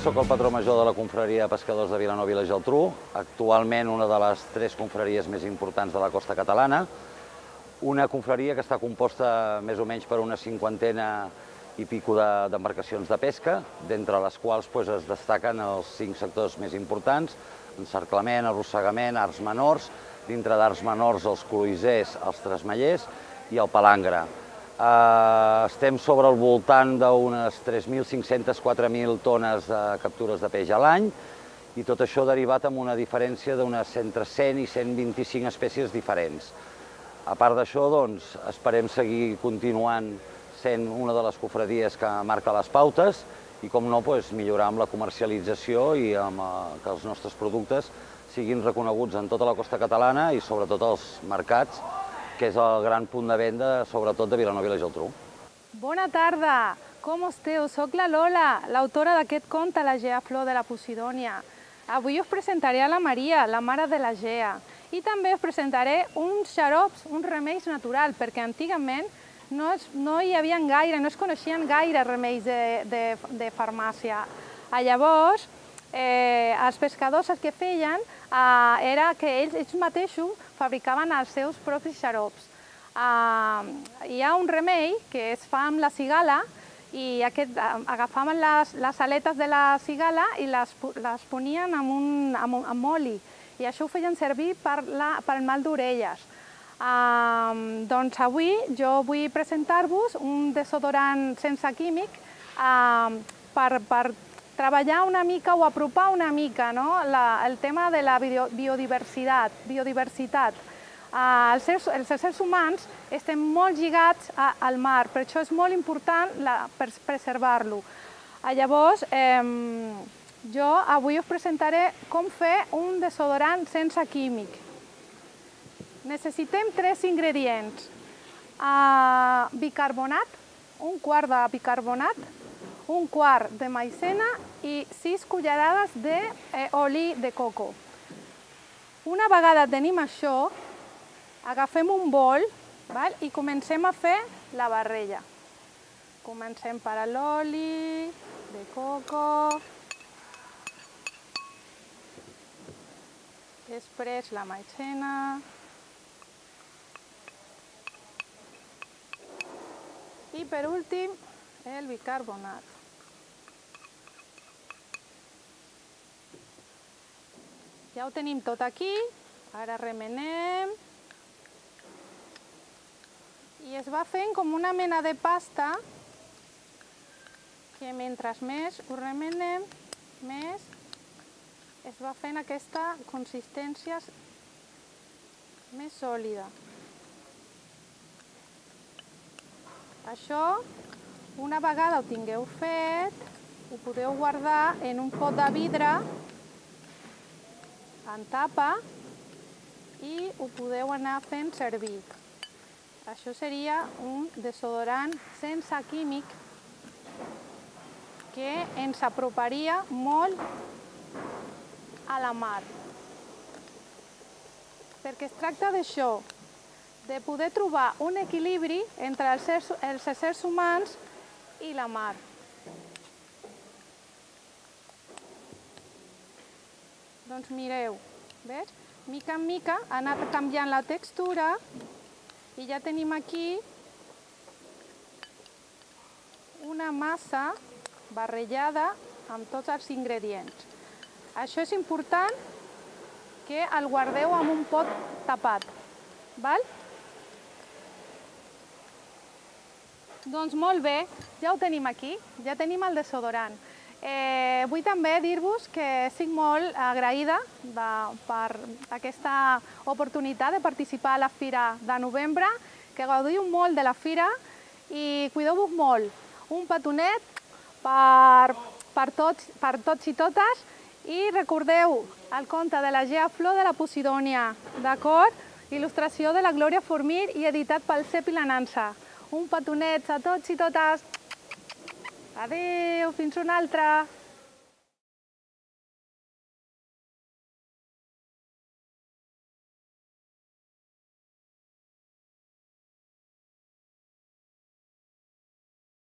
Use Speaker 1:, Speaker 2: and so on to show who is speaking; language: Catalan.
Speaker 1: Soc el patró major de la confraria de pescadors de Vilanova i la Geltrú, actualment una de les tres confraries més importants de la costa catalana, una confraria que està composta més o menys per una cinquantena i pico d'embarcacions de, de pesca, d'entre les quals pues, es destaquen els cinc sectors més importants, encerclament, arrossegament, arts menors, dintre d'arts menors els cloïsers, els tresmallers i el palangre. Uh, estem sobre el voltant d'unes 3.500-4.000 tones de captures de peix a l'any i tot això derivat amb una diferència d'unes entre 100 i 125 espècies diferents. A part d'això, doncs, esperem seguir continuant sent una de les cofradies que marca les pautes i, com no, doncs, millorar amb la comercialització i amb eh, que els nostres productes siguin reconeguts en tota la costa catalana i sobretot als mercats, que és el gran punt de venda, sobretot de Vilanova i la Geltrú.
Speaker 2: Bona tarda, com esteu? Soc la Lola, l'autora d'aquest conte, la Gea Flor de la Posidònia. Avui us presentaré a la Maria, la mare de la Gea, i també us presentaré uns xarops, uns remeis naturals, perquè antigament no, es, no hi havia gaire, no es coneixien gaire remeis de, de, de farmàcia. A llavors, eh, els pescadors el que feien eh, era que ells, ells mateixos fabricaven els seus propis xarops. Eh, hi ha un remei que es fa amb la cigala i aquest, agafaven les, les aletes de la cigala i les, les ponien amb, un, amb, amb oli i això ho feien servir per, la, per el mal d'orelles. Um, doncs avui jo vull presentar-vos un desodorant sense químic um, per, per treballar una mica o apropar una mica no? la, el tema de la bio, biodiversitat. biodiversitat. Uh, els, éssers, els éssers humans estem molt lligats a, al mar, per això és molt important preservar-lo. Uh, llavors, eh, jo avui us presentaré com fer un desodorant sense químic. Necessitem tres ingredients. Uh, bicarbonat, un quart de bicarbonat, un quart de maicena i sis cullerades d'oli de, eh, de coco. Una vegada tenim això, agafem un bol val? i comencem a fer la barrella. Comencem per l'oli de coco, després la maicena, I per últim, el bicarbonat. Ja ho tenim tot aquí, ara remenem. I es va fent com una mena de pasta que mentre més ho remenem, més es va fent aquesta consistència més sòlida. Això, una vegada ho tingueu fet, ho podeu guardar en un pot de vidre en tapa i ho podeu anar fent servir. Això seria un desodorant sense químic que ens aproparia molt a la mar. Perquè es tracta d'això, de poder trobar un equilibri entre els, éssers, humans i la mar. Doncs mireu, veus? Mica en mica ha anat canviant la textura i ja tenim aquí una massa barrejada amb tots els ingredients. Això és important que el guardeu en un pot tapat. Val? Doncs molt bé, ja ho tenim aquí, ja tenim el desodorant. Eh, vull també dir-vos que estic molt agraïda de, per aquesta oportunitat de participar a la Fira de novembre, que gaudiu molt de la Fira i cuideu-vos molt. Un petonet per, per, tots, per tots i totes i recordeu el conte de la Gea Flor de la Posidònia, d'acord? Il·lustració de la Glòria Formir i editat pel Cep i la Nansa un petonet a tots i totes. Adéu, fins una altra.